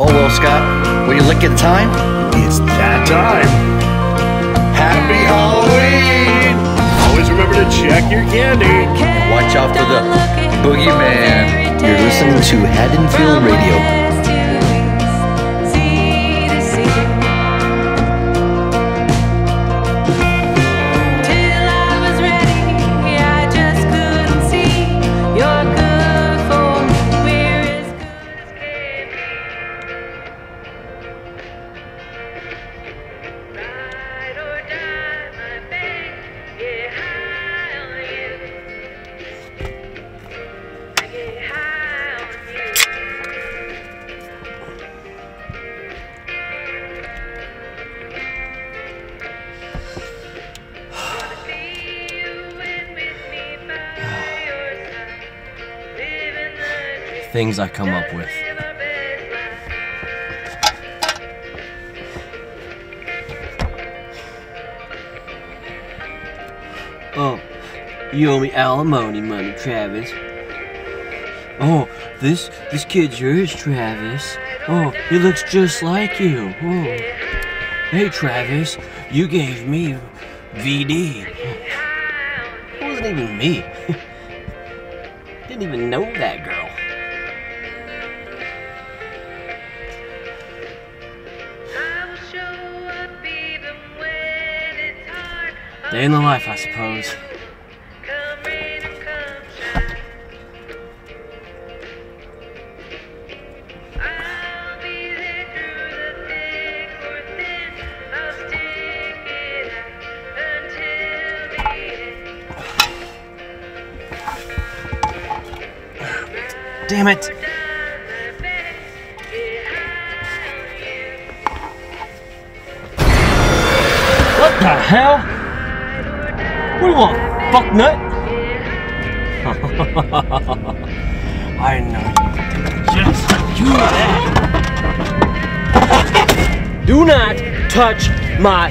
Oh well, Scott, will you look at the time? It's that time. Happy Halloween! Always remember to check your candy. Watch out for the boogeyman. You're listening to Haddonfield Radio. Things I come up with. Oh, you owe me alimony money, Travis. Oh, this this kid's yours, Travis. Oh, he looks just like you. Oh. Hey, Travis, you gave me VD. It wasn't even me. Day in the life, I suppose. Damn it! What the hell? What do you want, fuck nut? I know just you that. Do not touch my.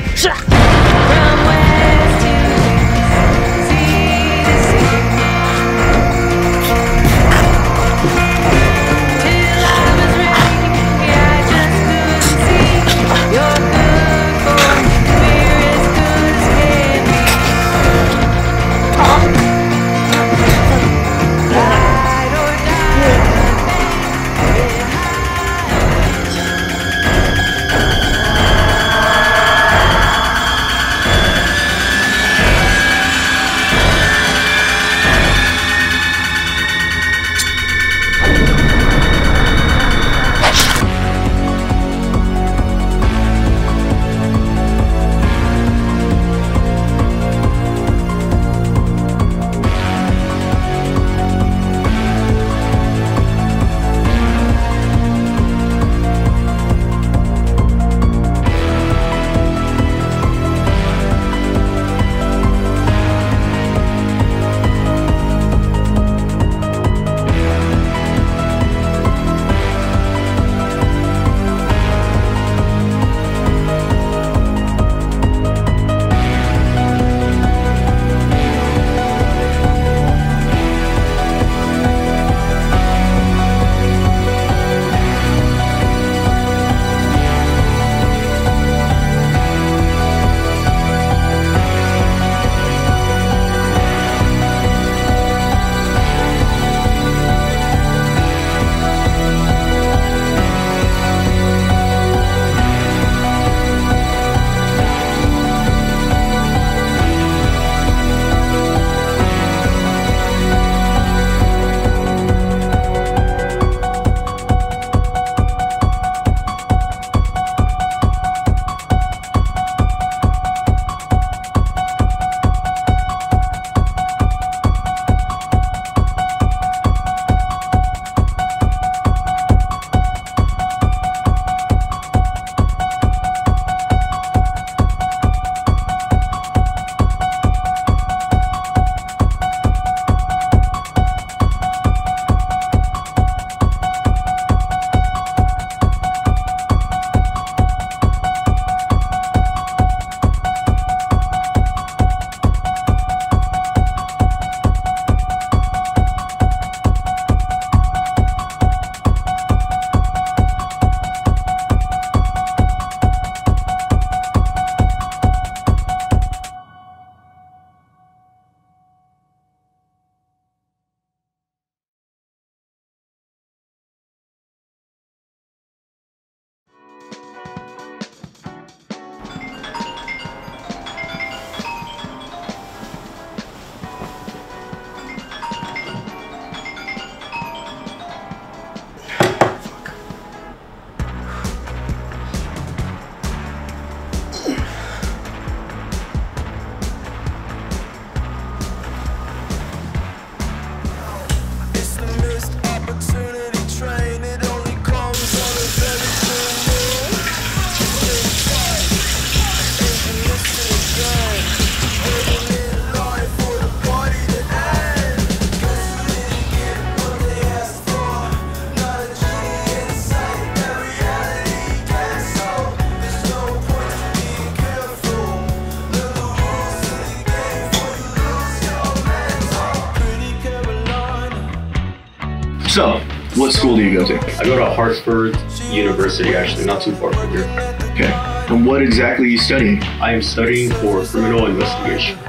What school do you go to? I go to Hartford University, actually, not too far from here. Okay. And what exactly are you studying? I am studying for criminal investigation.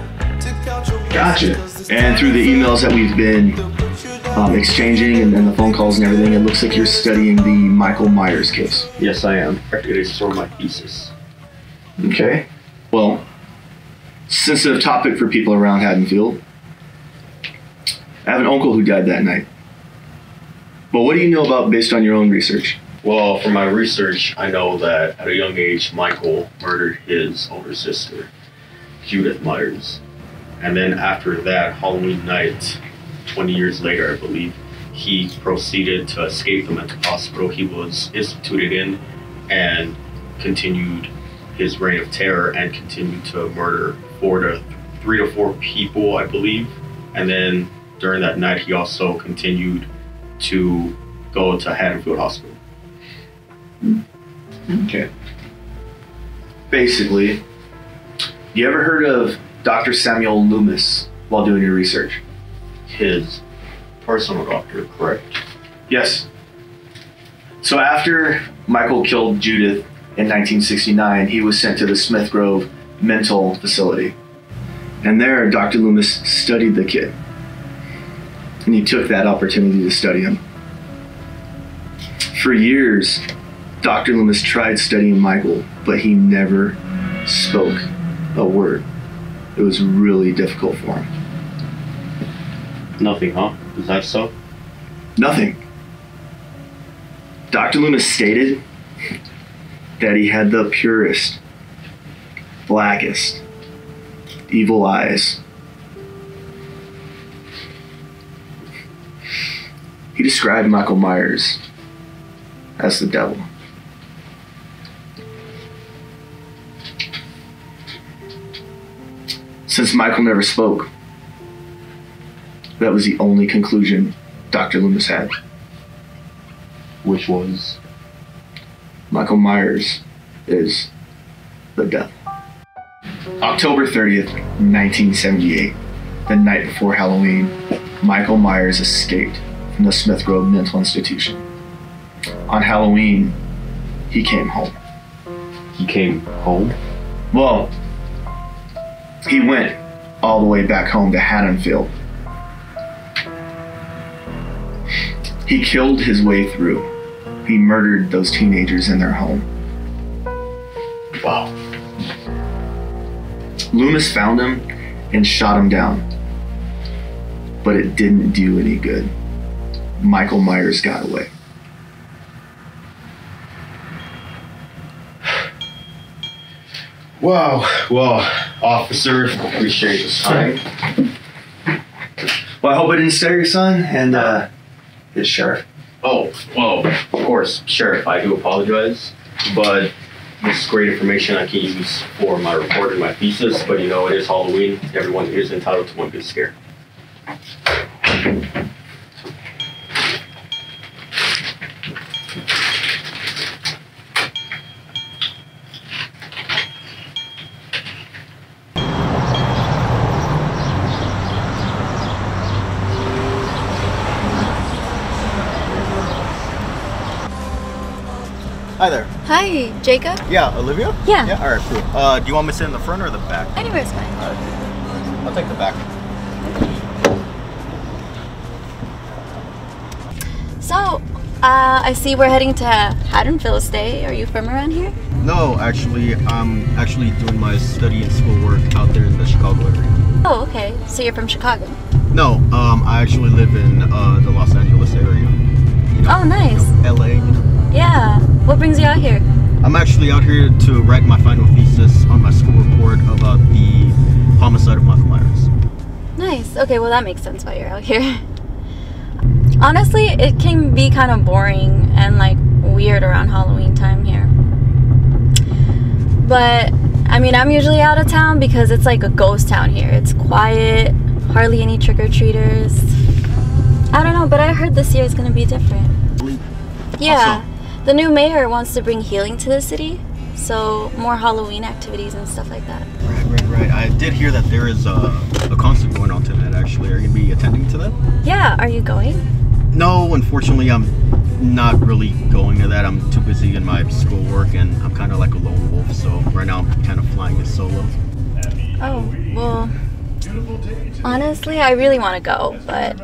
Gotcha. And through the emails that we've been um, exchanging and, and the phone calls and everything, it looks like you're studying the Michael Myers case. Yes, I am. It is for my thesis. Okay. Well, sensitive topic for people around Haddonfield. I have an uncle who died that night. But what do you know about based on your own research? Well, from my research, I know that at a young age, Michael murdered his older sister, Judith Myers. And then after that, Halloween night, 20 years later, I believe, he proceeded to escape from the mental hospital he was instituted in and continued his reign of terror and continued to murder four to three to four people, I believe. And then during that night, he also continued to go to Haddonfield Hospital. Mm-hmm. Okay. Basically, you ever heard of Dr. Samuel Loomis while doing your research? His personal doctor, correct? Yes. So after Michael killed Judith in 1969, he was sent to the Smith Grove mental facility. And there, Dr. Loomis studied the kid. And he took that opportunity to study him. For years, Dr. Loomis tried studying Michael, but he never spoke a word. It was really difficult for him. Nothing, huh? Is that so? Nothing. Dr. Loomis stated that he had the purest, blackest, evil eyes. He described Michael Myers as the devil. Since Michael never spoke, that was the only conclusion Dr. Loomis had. Which was Michael Myers is the devil. October 30th, 1978, the night before Halloween, Michael Myers escaped from the Smith Grove Mental Institution. On Halloween, he came home. he came home. Well, he went all the way back home to Haddonfield. He killed his way through. He murdered those teenagers in their home. Wow. Loomis found him and shot him down. But it didn't do any good. Michael Myers got away. Wow. Well, officer, appreciate this time. Well, I hope I didn't scare your son and uh, his sheriff. Oh, well, of course, Sheriff, I do apologize, but this is great information I can use for my report and my thesis. But you know, it is Halloween. Everyone is entitled to one good scare. Hi there. Hi, Jacob. Yeah, Olivia? Yeah. Yeah, alright, cool. Uh, do you want me to sit in the front or the back? Anywhere's fine. I'll take the back. So, uh, I see we're heading to Haddonfield Stay. Are you from around here? No, actually, I'm actually doing my study and schoolwork out there in the Chicago area. Oh, okay. So you're from Chicago. No, um, I actually live in uh, the Los Angeles area. You know, Oh, nice. you know, LA. You know. Yeah. What brings you out here? I'm actually out here to write my final thesis on my school report about the homicide of Michael Myers. Nice. Okay, well, that makes sense why you're out here. Honestly, it can be kind of boring and like weird around Halloween time here. But I mean, I'm usually out of town because it's like a ghost town here. It's quiet, hardly any trick or treaters. I don't know, but I heard this year is gonna be different. Yeah, the new mayor wants to bring healing to the city, so more Halloween activities and stuff like that. Right, right, right. I did hear that there is a, a concert going on tonight, actually. Are you going to be attending to that? Yeah, are you going? No, unfortunately, I'm not really going to that. I'm too busy in my schoolwork, and I'm kind of like a lone wolf. So right now, I'm kind of flying this solo. Oh, well, honestly, I really want to go, but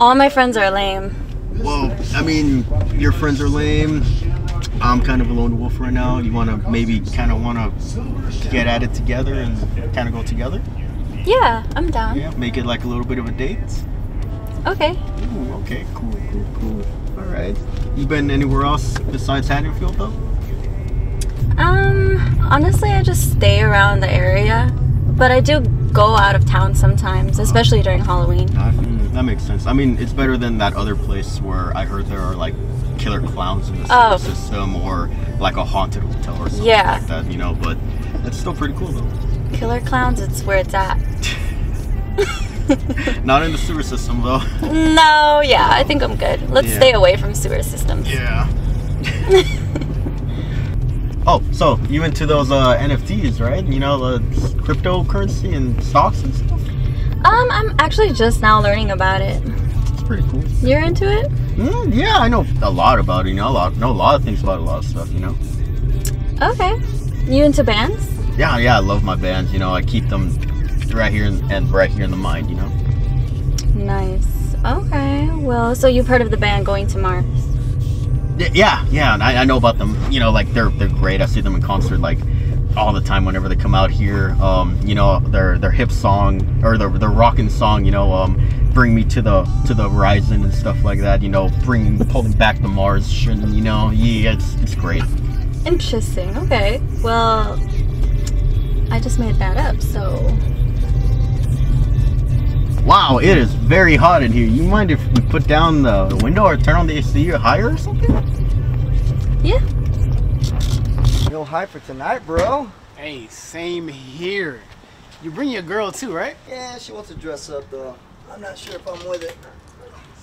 all my friends are lame. Well, I mean, your friends are lame. I'm kind of a lone wolf right now. You want to maybe kind of want to get at it together and kind of go together? Yeah, I'm down. Yeah, make it like a little bit of a date. Okay. Ooh, okay, cool, cool, cool. All right. You been anywhere else besides Haddonfield though? Um, honestly, I just stay around the area, but I do go out of town sometimes, especially during Halloween. That makes sense. I mean, it's better than that other place where I heard there are like killer clowns in the Oh. system or like a haunted hotel or something Yeah. like that, you know, but it's still pretty cool though. Killer clowns, it's where it's at. Not in the sewer system though. No, yeah, I think I'm good. Let's Yeah. stay away from sewer systems. Yeah. oh, so you into those uh, NFTs, right? You know, the cryptocurrency and stocks and stuff? Um, I'm actually just now learning about it. It's pretty cool. You're into it? Mm, yeah, I know a lot about it. You know, a lot, know a lot of things about a lot of stuff. You know. Okay. You into bands? Yeah, yeah, I love my bands. You know, I keep them right here in, and right here in the mind. You know. Nice. Okay. Well, so you've heard of the band Going to Mars? Y- Yeah, yeah, and I, I know about them. You know, like they're they're great. I see them in concert like all the time whenever they come out here. Um, you know, their their hip song or their their rockin' song. You know, um, bring me to the to the horizon and stuff like that. You know, bring pulling back the Mars. shit, You know, yeah, it's it's great. Interesting. Okay. Well, I just made that up, so. Wow, it is very hot in here. You mind if we put down the, the window or turn on the AC higher or something? Yeah. Real high for tonight, bro. Hey, same here. You bring your girl too, right? Yeah, she wants to dress up though. I'm not sure if I'm with it.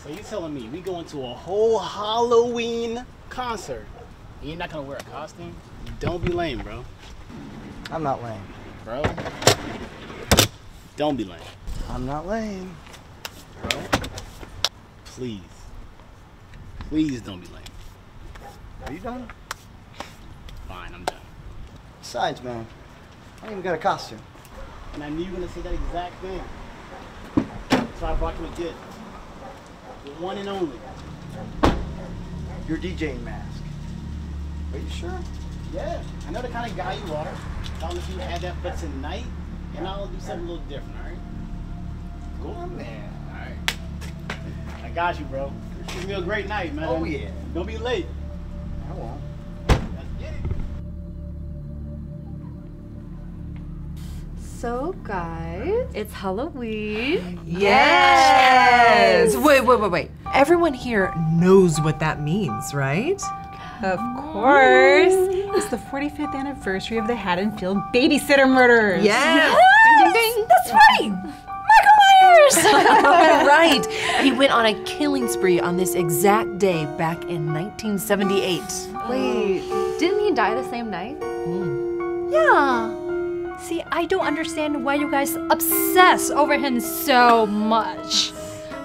So you telling me we going to a whole Halloween concert? and You're not gonna wear a costume? Don't be lame, bro. I'm not lame. Bro. Don't be lame, I'm not lame. bro. Please. Please don't be lame. Are you done? Fine, I'm done. Besides, man, I ain't even got a costume. And I knew you were gonna say that exact thing. So I brought you a gift. The one and only. Your DJing mask. Are you sure? Yeah, I know the kind of guy you are. I'll let you have that for tonight, and I'll do something a little different, alright? Go on, man. Alright. I got you, bro. It's gonna be a great night, man. Oh, yeah. Don't be late. So, guys, it's Halloween. Yes! Wait, wait, wait, wait. Everyone here knows what that means, right? Of course. It's the 45th anniversary of the Haddonfield babysitter murders. Yes! Ding, ding, ding. That's right. Michael Myers. right. He went on a killing spree on this exact day back in 1978. Wait, didn't he die the same night? Hmm. Yeah. See, I don't understand why you guys obsess over him so much.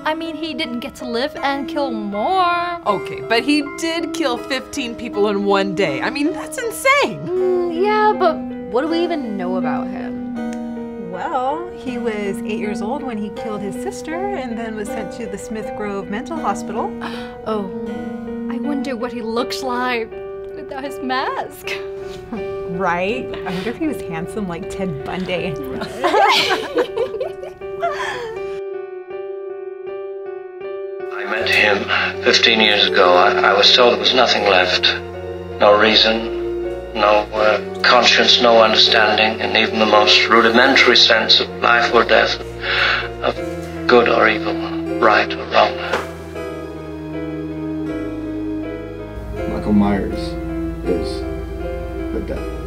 I mean, he didn't get to live and kill more. Okay, but he did kill 15 people in one day. I mean, that's insane. Mm, yeah, but what do we even know about him? Well, he was eight years old when he killed his sister and then was sent to the Smith Grove Mental Hospital. Oh, I wonder what he looks like without his mask. Right? I wonder if he was handsome like Ted Bundy. I met him 15 years ago. I, I was told there was nothing left. No reason, no uh, conscience, no understanding, and even the most rudimentary sense of life or death, of good or evil, right or wrong. Michael Myers is the devil.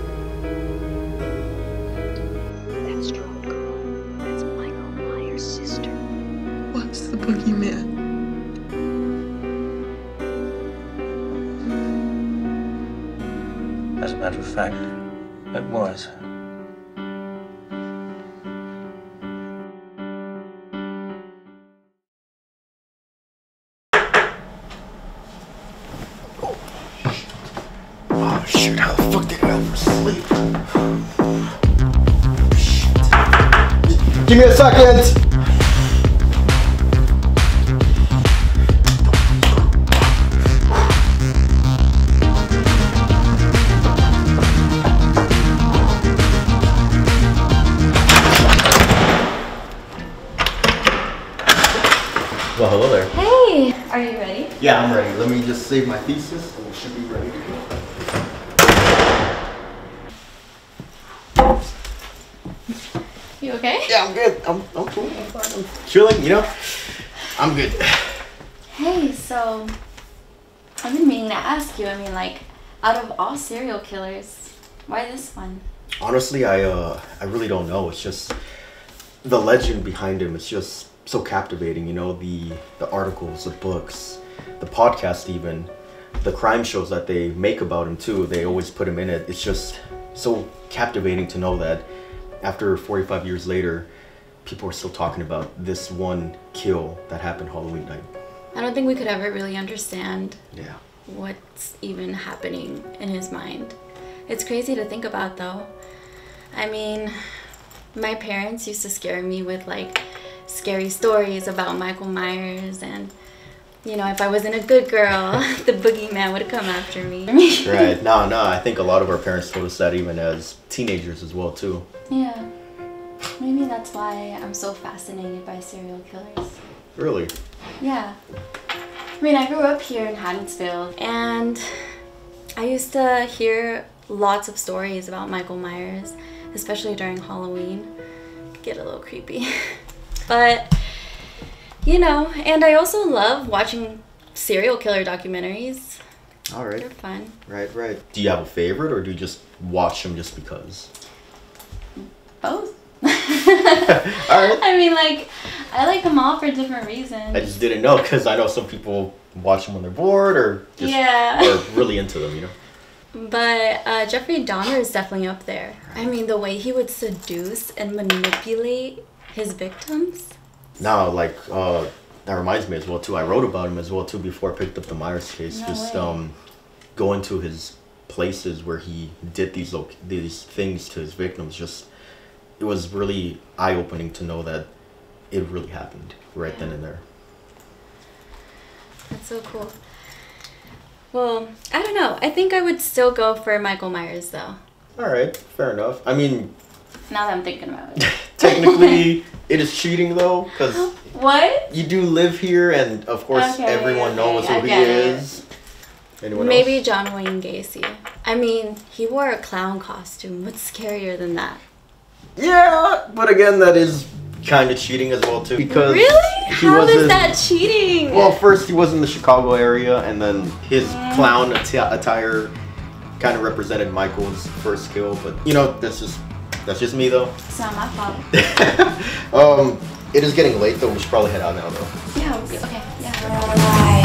Yeah, I'm ready. Let me just save my thesis and we should be ready to go. You okay? Yeah, I'm good. I'm, I'm cool. I'm fine. I'm chilling, you know? I'm good. Hey, so I've been meaning to ask you. I mean, like, out of all serial killers, why this one? Honestly, I uh I really don't know. It's just the legend behind him. It's just so captivating, you know, the the articles, the books, the podcast even, the crime shows that they make about him too. They always put him in it. It's just so captivating to know that after 45 years later, people are still talking about this one kill that happened Halloween night. I don't think we could ever really understand Yeah. what's even happening in his mind. It's crazy to think about though. I mean, my parents used to scare me with like scary stories about Michael Myers and you know, if I wasn't a good girl, the boogeyman would come after me. right. No, no. I think a lot of our parents told us that even as teenagers as well too. Yeah. Maybe that's why I'm so fascinated by serial killers. Really. Yeah. I mean, I grew up here in Haddonsfield, and I used to hear lots of stories about Michael Myers, especially during Halloween. Get a little creepy. but, you know, and I also love watching serial killer documentaries. All right. They're fun. Right, right. Do you have a favorite, or do you just watch them just because? Both. All right. I mean, like, I like them all for different reasons. I just didn't know because I know some people watch them when they're bored or just Yeah. or really into them, you know. But uh, Jeffrey Dahmer is definitely up there. I mean, the way he would seduce and manipulate his victims. Now, like uh, that reminds me as well too. I wrote about him as well too before I picked up the Myers case. No just way. um, going to his places where he did these loc- these things to his victims. Just it was really eye opening to know that it really happened right then and there. That's so cool. Well, I don't know. I think I would still go for Michael Myers, though. All right, fair enough. I mean, Now that I'm thinking about it. technically, it is cheating though because what? you do live here, and of course, Okay, everyone knows okay, who he is. Anyone Maybe else? John Wayne Gacy. I mean, he wore a clown costume. What's scarier than that? Yeah, but again, that is kind of cheating as well too. Because really? he How was is in- that cheating? Well, first he was in the Chicago area, and then his clown atti- attire kind of represented Michael's first kill. But you know, that's just that's just me though. it's not my fault. Um, it is getting late though. We should probably head out now though. Yeah, okay, yeah.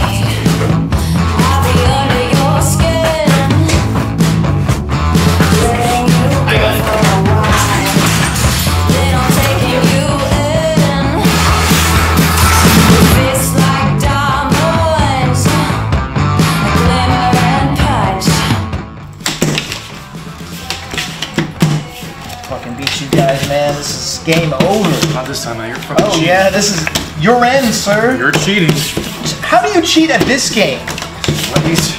This time, man. You're fucking Oh cheating. yeah, this is your end, sir. You're cheating. How do you cheat at this game? At least.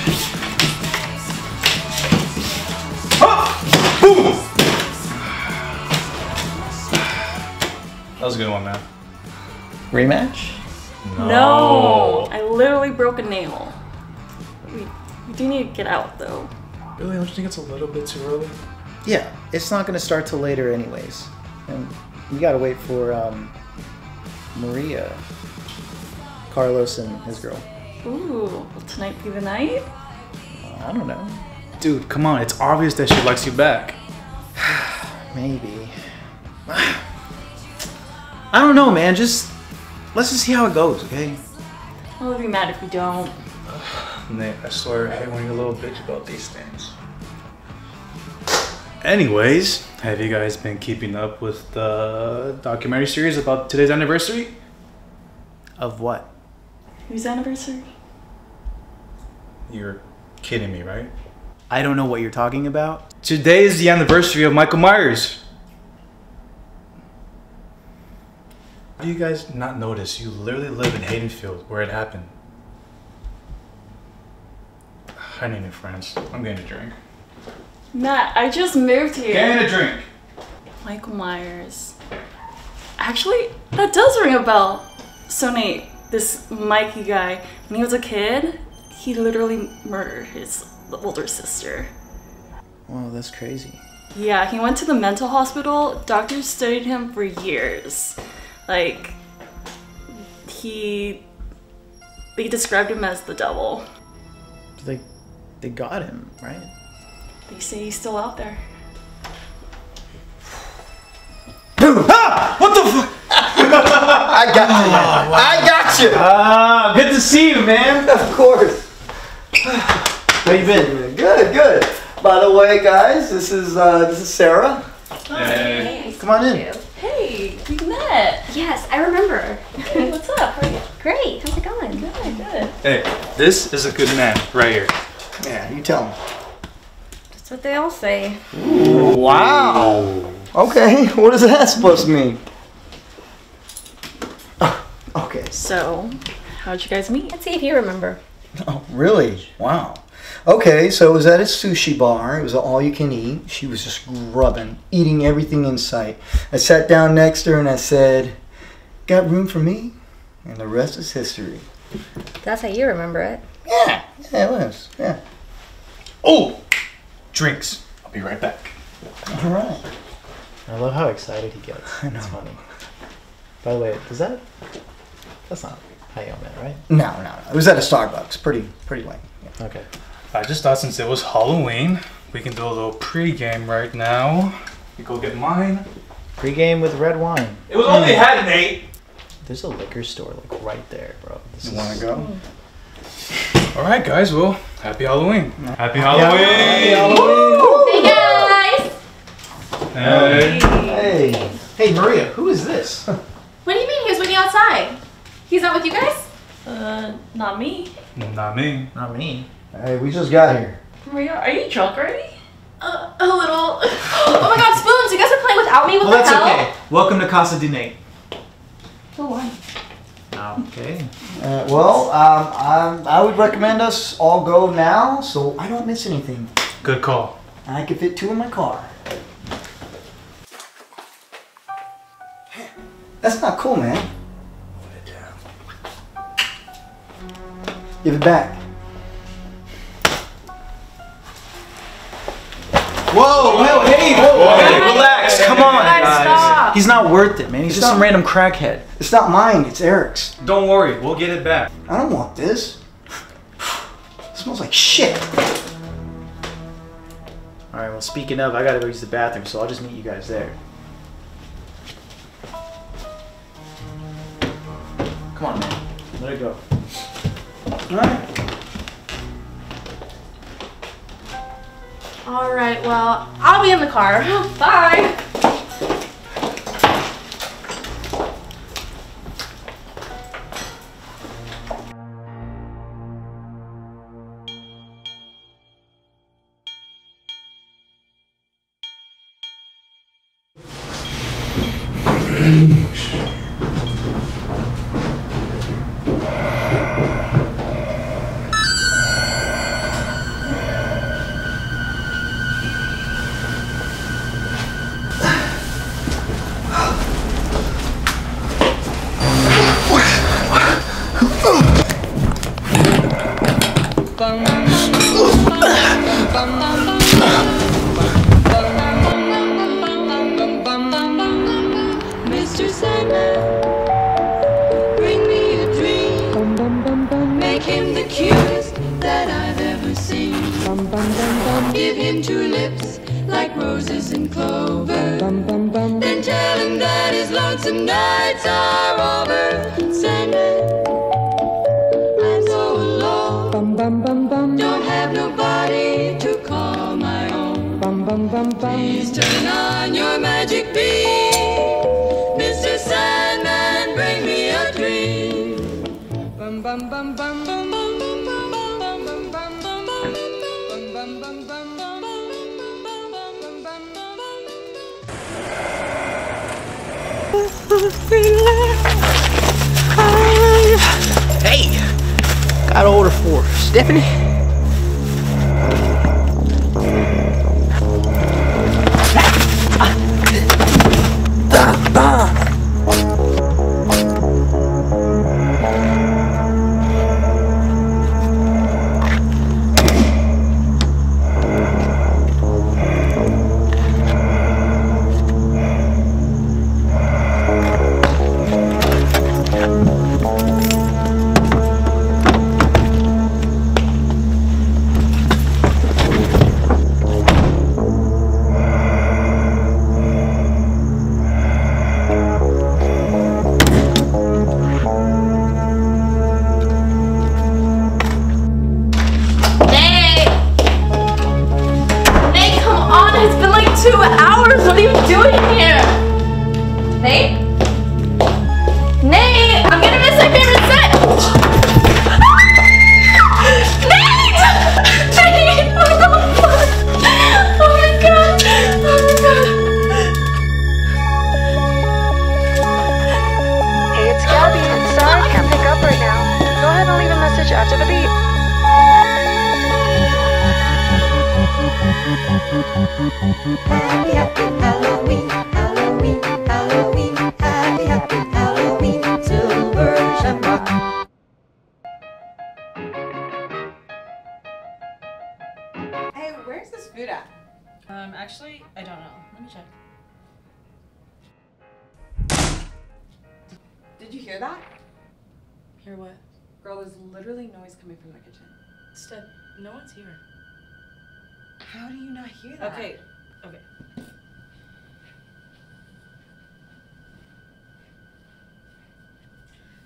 That was a good one, man. Rematch? No, I literally broke a nail. We, we do need to get out though. Really? Don't you think it's a little bit too early? Yeah, it's not gonna start till later, anyways. And we gotta wait for um, Maria, Carlos, and his girl. Ooh, will tonight be the night? I don't know. Dude, come on. It's obvious that she likes you back. Maybe. I don't know, man. Just let's just see how it goes, okay? I'll be mad if we don't. Nick, I swear I hate when you're a little bitch about these things. Anyways, have you guys been keeping up with the documentary series about today's anniversary? Of what? Whose anniversary? You're kidding me, right? I don't know what you're talking about. Today is the anniversary of Michael Myers. How do you guys not notice? You literally live in Haydenfield, where it happened. I need new friends. I'm getting a drink. Matt, I just moved here. Getting a drink. Michael Myers. Actually, that does ring a bell. So Nate, this Mikey guy, when he was a kid, he literally murdered his older sister. Wow, that's crazy. Yeah, he went to the mental hospital. Doctors studied him for years. Like, he. They described him as the devil. They, they got him, right? They say he's still out there. ah! What the fuck? I got you, man. I got you. Ah, good to see you, man. Of course. How you been? Good, good. By the way, guys, this is uh, this is Sarah. Hey. Come on in. Hey, we met. Yes, I remember. Hey, what's up? How are you? Great. How's it going? Good, good. Hey, this is a good man right here. Yeah, you tell him. That's what they all say. Wow. Okay, what is that supposed to mean? Okay. So, how'd you guys meet? Let's see if you remember. Oh, really? Wow. Okay, so it was at a sushi bar. It was all you can eat. She was just grubbing, eating everything in sight. I sat down next to her and I said, Got room for me? And the rest is history. That's how you remember it. Yeah, yeah, it was. Yeah. Oh, drinks. I'll be right back. All right. I love how excited he gets. I know. It's funny. By the way, does that? That's not how you own it, right? No, no, no. It was at a Starbucks. Pretty, pretty lame. Yeah. Okay. I just thought since it was Halloween, we can do a little pregame right now. You go get mine. Pre-game with red wine. It was only hmm. had an eight. There's a liquor store like right there, bro. This You is- wanna go? Mm. All right, guys. Well, happy Halloween. Happy Halloween. Hey guys! Hey. Hey, hey, Maria, who is this? What do you mean he was with you outside? He's not with you guys? Uh, not me. Not me. Not me. Hey, we just got here. Maria, are you drunk already? Uh, a little. Oh my god, Spoons, you guys are playing without me? What Well, the that's hell? okay. Welcome to Casa de Nate. Oh, why? Okay. Uh, well, um, um, I would recommend us all go now so I don't miss anything. Good call. And I can fit two in my car. That's not cool, man. Give it back. Whoa, whoa, hey, whoa, hey, relax. Come on, Guys, guys. stop. He's not worth it, man. He's It's just some random crackhead. It's not mine, it's Eric's. Don't worry, we'll get it back. I don't want this. It smells like shit. All right. Well, speaking of, I gotta go use the bathroom, so I'll just meet you guys there. Come on, man. Let it go. Alright. Alright, well, I'll be in the car. Bye! cutest that I've ever seen. Bum, bum, bum, Give him two lips like roses and clover. Then tell him that his lonesome nights are over. Sandman, I'm so alone. Don't have nobody to call my own. Please turn on your magic beam. Mr. Sandman, bring me a dream. Bum, bum, bum, bum. Hey, got an order for Stephanie. Happy, happy Halloween, Halloween, Halloween, happy, happy Halloween, Silver Shamrock. Hey, where's this food at? Um, actually, I don't know. Let me check. Did you hear that? Hear what? Girl, there's literally noise coming from the kitchen. Steph, no one's here. How do you not hear that? Okay, okay.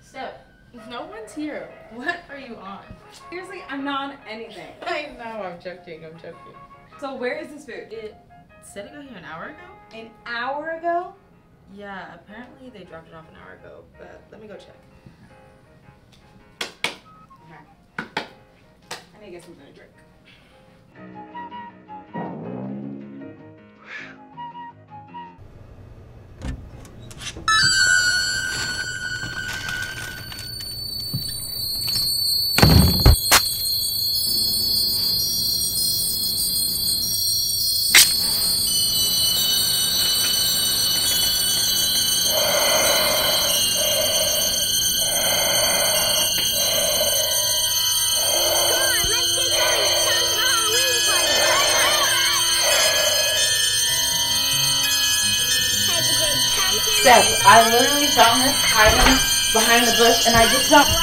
Steph, no one's here. What are you on? Seriously, I'm not on anything. I know, I'm joking, I'm joking. So where is this food? It said it got here an hour ago? An hour ago? Yeah, apparently they dropped it off an hour ago, but let me go check. To get something to drink. And I just don't.